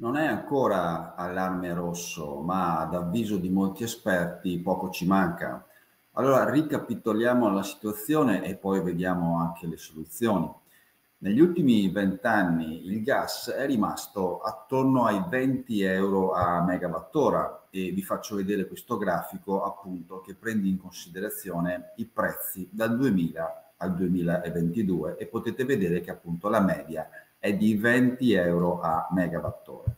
Non è ancora allarme rosso, ma ad avviso di molti esperti poco ci manca. Allora ricapitoliamo la situazione e poi vediamo anche le soluzioni. Negli ultimi vent'anni il gas è rimasto attorno ai 20 euro a megawattora e vi faccio vedere questo grafico appunto che prende in considerazione i prezzi dal 2000 al 2022 e potete vedere che appunto la media è di 20 euro a megawattora.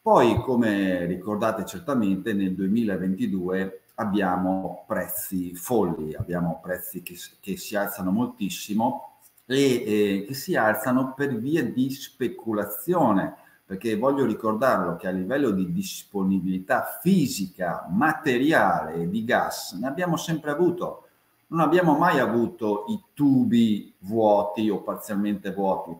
Poi, come ricordate certamente, nel 2022 abbiamo prezzi folli, abbiamo prezzi che, che si alzano moltissimo e eh, che si alzano per via di speculazione, perché voglio ricordarlo che a livello di disponibilità fisica, materiale di gas ne abbiamo sempre avuto, non abbiamo mai avuto i tubi vuoti o parzialmente vuoti,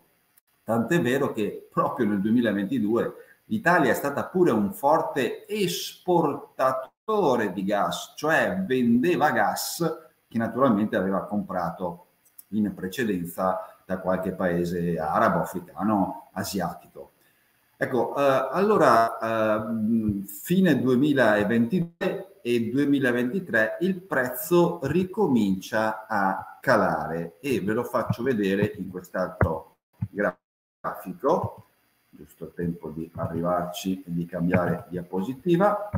Tant'è vero che proprio nel 2022 l'Italia è stata pure un forte esportatore di gas, cioè vendeva gas che naturalmente aveva comprato in precedenza da qualche paese arabo, africano, asiatico. Ecco, eh, allora eh, fine 2022 e 2023 il prezzo ricomincia a calare e ve lo faccio vedere in quest'altro grafico grafico, giusto il tempo di arrivarci e di cambiare diapositiva.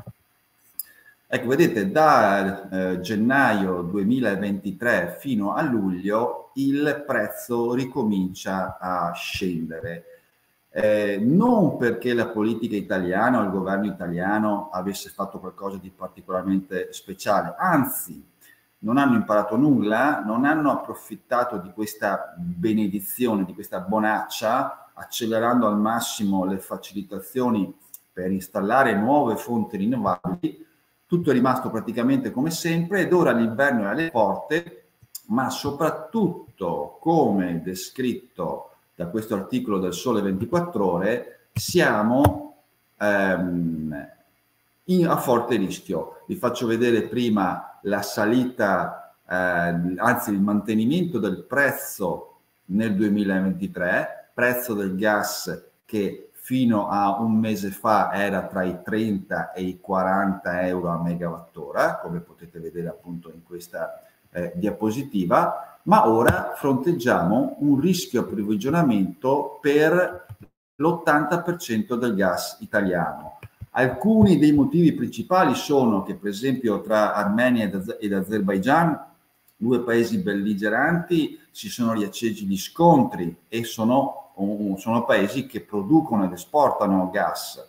Ecco, vedete, da eh, gennaio 2023 fino a luglio il prezzo ricomincia a scendere. Eh, non perché la politica italiana o il governo italiano avesse fatto qualcosa di particolarmente speciale, anzi non hanno imparato nulla, non hanno approfittato di questa benedizione, di questa bonaccia, accelerando al massimo le facilitazioni per installare nuove fonti rinnovabili. Tutto è rimasto praticamente come sempre ed ora l'inverno è alle porte, ma soprattutto, come descritto da questo articolo del Sole 24 Ore, siamo ehm, in, a forte rischio. Vi faccio vedere prima la salita, eh, anzi il mantenimento del prezzo nel 2023, prezzo del gas che fino a un mese fa era tra i 30 e i 40 euro a megawattora, come potete vedere appunto in questa eh, diapositiva, ma ora fronteggiamo un rischio approvvigionamento per l'80% del gas italiano. Alcuni dei motivi principali sono che, per esempio, tra Armenia ed Azerbaijan, due paesi belligeranti, si sono riaccesi gli scontri e sono, sono paesi che producono ed esportano gas.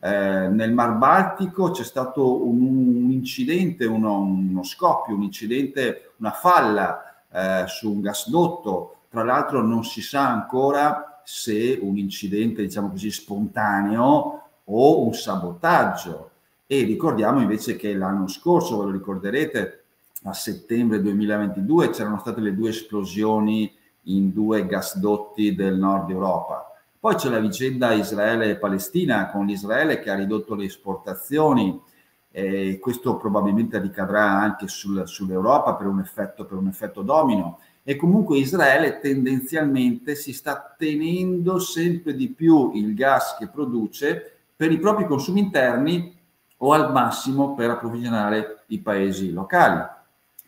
Eh, nel Mar Baltico c'è stato un, un incidente, uno, uno, scoppio, un incidente, una falla eh, su un gasdotto. Tra l'altro non si sa ancora se un incidente, diciamo così, spontaneo o un sabotaggio. E ricordiamo invece che l'anno scorso, ve lo ricorderete, a settembre 2022 c'erano state le due esplosioni in due gasdotti del nord Europa. Poi c'è la vicenda Israele e Palestina, con l'Israele che ha ridotto le esportazioni e questo probabilmente ricadrà anche sul, sull'Europa per un, effetto, per un effetto domino. E comunque Israele tendenzialmente si sta tenendo sempre di più il gas che produce per i propri consumi interni o al massimo per approvvigionare i paesi locali.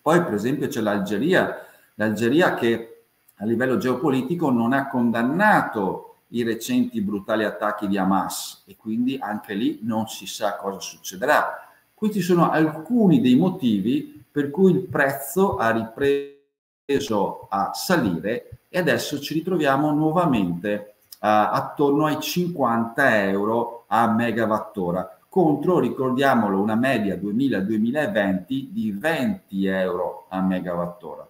Poi per esempio c'è l'Algeria, l'Algeria che a livello geopolitico non ha condannato i recenti brutali attacchi di Hamas e quindi anche lì non si sa cosa succederà. Questi sono alcuni dei motivi per cui il prezzo ha ripreso a salire e adesso ci ritroviamo nuovamente attorno ai 50 euro a megawattora contro, ricordiamolo, una media 2000-2020 di 20 euro a megawattora.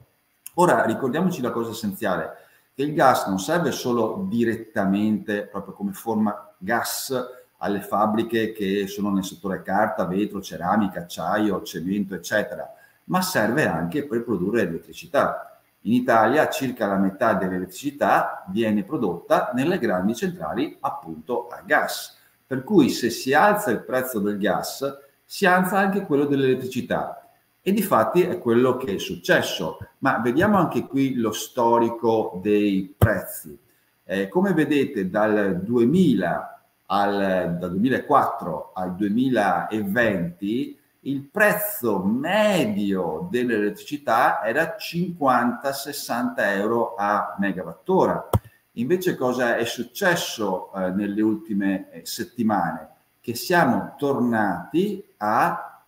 Ora ricordiamoci la cosa essenziale, che il gas non serve solo direttamente, proprio come forma gas alle fabbriche che sono nel settore carta, vetro, ceramica, acciaio, cemento, eccetera, ma serve anche per produrre elettricità. In Italia circa la metà dell'elettricità viene prodotta nelle grandi centrali appunto a gas. Per cui se si alza il prezzo del gas, si alza anche quello dell'elettricità. E di fatti è quello che è successo. Ma vediamo anche qui lo storico dei prezzi. Eh, come vedete dal 2000 al, dal 2004 al 2020 il prezzo medio dell'elettricità era 50-60 euro a megawattora. Invece cosa è successo eh, nelle ultime eh, settimane? Che siamo tornati a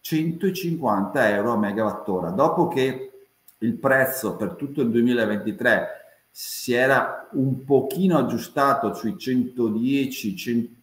150 euro a megawattora. Dopo che il prezzo per tutto il 2023 si era un pochino aggiustato sui 110,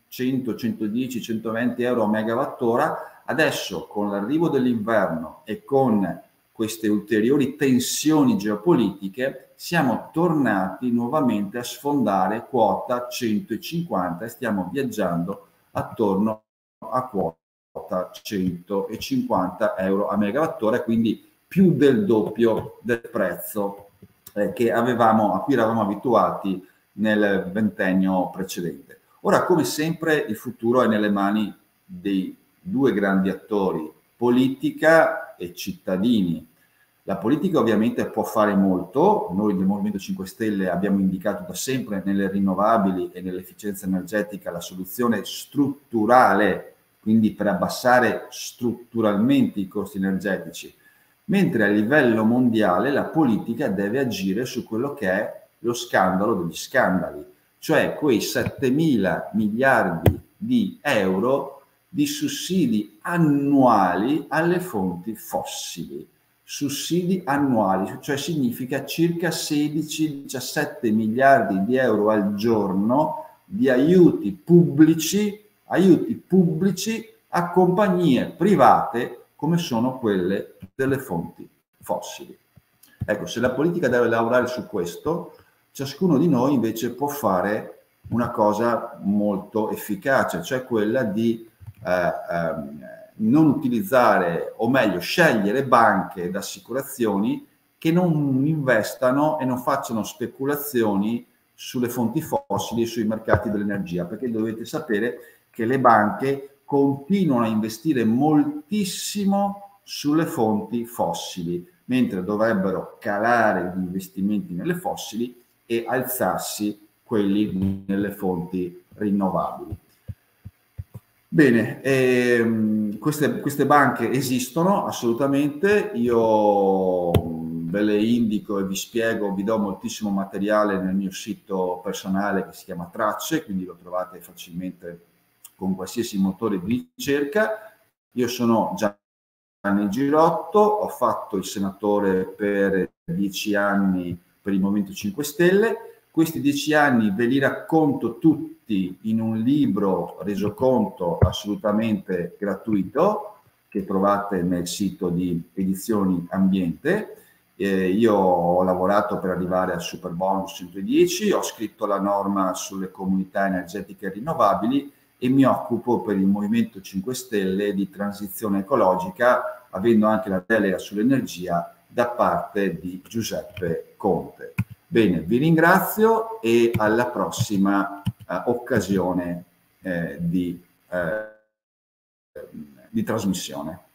100, 110, 120 euro a megawattora, adesso con l'arrivo dell'inverno e con queste ulteriori tensioni geopolitiche siamo tornati nuovamente a sfondare quota 150 e stiamo viaggiando attorno a quota 150 euro a megawattora, quindi più del doppio del prezzo eh, che avevamo, a cui eravamo abituati nel ventennio precedente. Ora, come sempre, il futuro è nelle mani dei due grandi attori, politica e cittadini. La politica ovviamente può fare molto, noi del Movimento 5 Stelle abbiamo indicato da sempre nelle rinnovabili e nell'efficienza energetica la soluzione strutturale, quindi per abbassare strutturalmente i costi energetici mentre a livello mondiale la politica deve agire su quello che è lo scandalo degli scandali, cioè quei 7 mila miliardi di euro di sussidi annuali alle fonti fossili. Sussidi annuali, cioè significa circa 16-17 miliardi di euro al giorno di aiuti pubblici, aiuti pubblici a compagnie private come sono quelle delle fonti fossili. Ecco, se la politica deve lavorare su questo, ciascuno di noi invece può fare una cosa molto efficace, cioè quella di ehm, non utilizzare, o meglio, scegliere banche ed assicurazioni che non investano e non facciano speculazioni sulle fonti fossili e sui mercati dell'energia, perché dovete sapere che le banche continuano a investire moltissimo sulle fonti fossili, mentre dovrebbero calare gli investimenti nelle fossili e alzarsi quelli nelle fonti rinnovabili. Bene, ehm, queste, queste, banche esistono assolutamente, io ve le indico e vi spiego, vi do moltissimo materiale nel mio sito personale che si chiama Tracce, quindi lo trovate facilmente con qualsiasi motore di ricerca. Io sono Gianni Girotto, ho fatto il senatore per dieci anni per il Movimento 5 Stelle. Questi dieci anni ve li racconto tutti in un libro reso conto assolutamente gratuito che trovate nel sito di Edizioni Ambiente. Eh, io ho lavorato per arrivare al Super Bonus 110, ho scritto la norma sulle comunità energetiche rinnovabili e mi occupo per il Movimento 5 Stelle di transizione ecologica, avendo anche la delega sull'energia da parte di Giuseppe Conte. Bene, vi ringrazio e alla prossima eh, occasione eh, di, eh, di trasmissione.